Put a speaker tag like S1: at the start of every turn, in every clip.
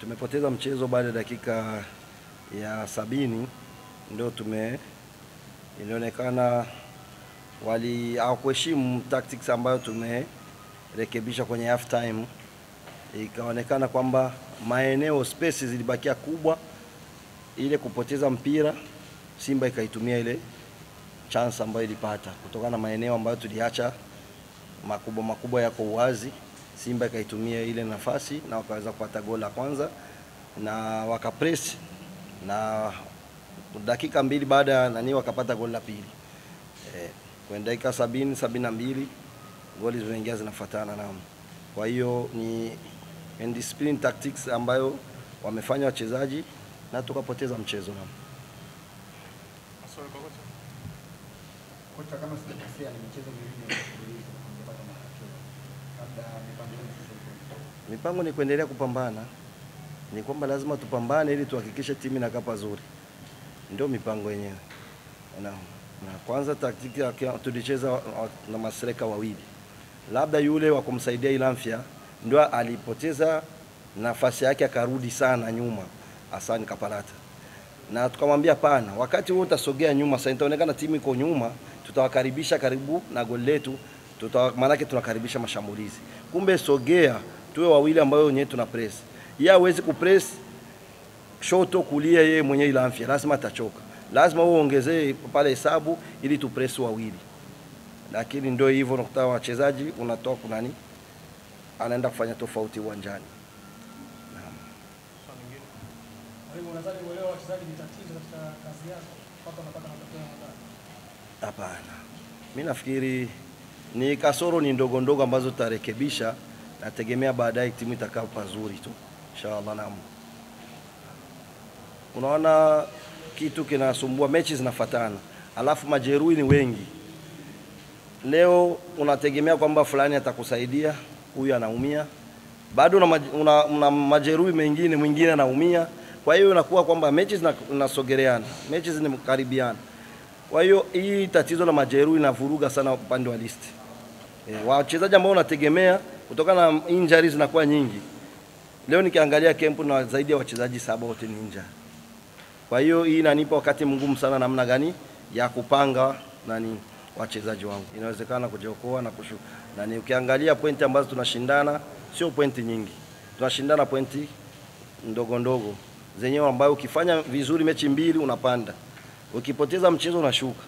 S1: Tumepoteza mchezo baada ya dakika ya sabini, ndio tume ilionekana wali hawakuheshimu tactics ambayo tumerekebisha kwenye half time. Ikaonekana kwamba maeneo spaces zilibakia kubwa, ile kupoteza mpira Simba ikaitumia ile chance ambayo ilipata kutokana na maeneo ambayo tuliacha makubwa makubwa yako uwazi. Simba ikaitumia ile nafasi na wakaweza kupata goli la kwanza na wakapress na dakika mbili baada ya nani wakapata goli la pili. Eh, kwenye dakika sabini sabini na mbili goli zinaingia zinafuatana na kwa hiyo ni indiscipline tactics ambayo wamefanya wachezaji na tukapoteza mchezo na
S2: Kocha, kama sijakosea, ni michezo miwili mfululizo hamjapata matokeo, labda mipango yenu sasa iko
S1: mipango ni kuendelea kupambana, ni kwamba lazima tupambane ili tuhakikishe timu inakaa pazuri, ndio mipango yenyewe. Na, na kwanza taktiki tulicheza na masreka wawili, labda yule wa kumsaidia Ilamfia ndio alipoteza nafasi yake akarudi sana nyuma, Hassan Kapalata, na tukamwambia pana, wakati huo utasogea nyuma, sasa itaonekana timu iko nyuma, tutawakaribisha karibu na goli letu, maanake tunakaribisha mashambulizi. Kumbe sogea, tuwe wawili ambayo wenyewe tuna press. Yeye hawezi kupress shoto kulia, yeye mwenyewe ila afya. Lazima atachoka, lazima wewe ongezee pale hesabu ili tu press wawili, lakini ndio hivyo, nakuta wachezaji unatoa kunani, anaenda kufanya tofauti uwanjani. Hapana, mi nafikiri ni kasoro ni ndogo ndogo ambazo tutarekebisha, nategemea baadaye timu itakaa pazuri tu inshallah. Naam, unaona kitu kinasumbua, mechi zinafatana, alafu majeruhi ni wengi. Leo unategemea kwamba fulani atakusaidia, huyu anaumia, bado una, una, una majeruhi mengine, mwingine anaumia. Kwa hiyo inakuwa kwamba mechi zina- zinasogeleana, mechi zinakaribiana. Kwa hiyo hii tatizo la majeruhi inavuruga sana upande wa listi E, wachezaji ambao unategemea kutokana na injuries zinakuwa nyingi. Leo nikiangalia kempu na zaidi ya wachezaji saba wote ni injured. Kwa hiyo hii inanipa wakati mgumu sana namna gani ya kupanga nani wachezaji wangu. Inawezekana kujiokoa na kushu. Nani ukiangalia pointi ambazo tunashindana sio pointi nyingi. Tunashindana pointi ndogo ndogo zenyewe ambayo ukifanya vizuri mechi mbili unapanda. Ukipoteza mchezo unashuka.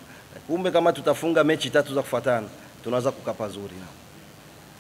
S1: Kumbe kama tutafunga mechi tatu za kufuatana tunaweza kukaa pazuri.